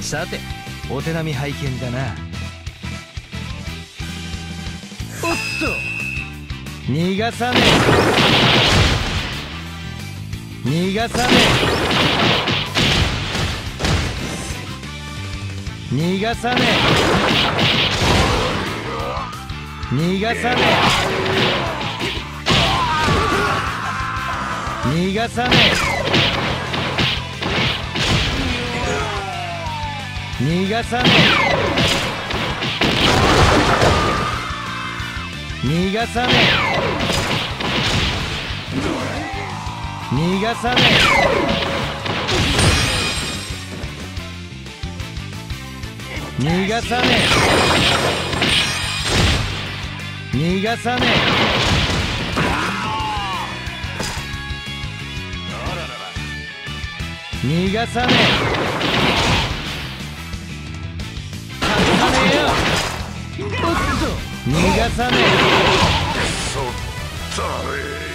さてお手並み拝見だな。おっと。逃がさねえ。逃がさねえ。逃がさねえ。逃がさねえ。逃がさねえ逃がさねえ逃がさねえ逃がさねえ逃がさねえ逃がさねえ逃がさねえ逃がさねえ。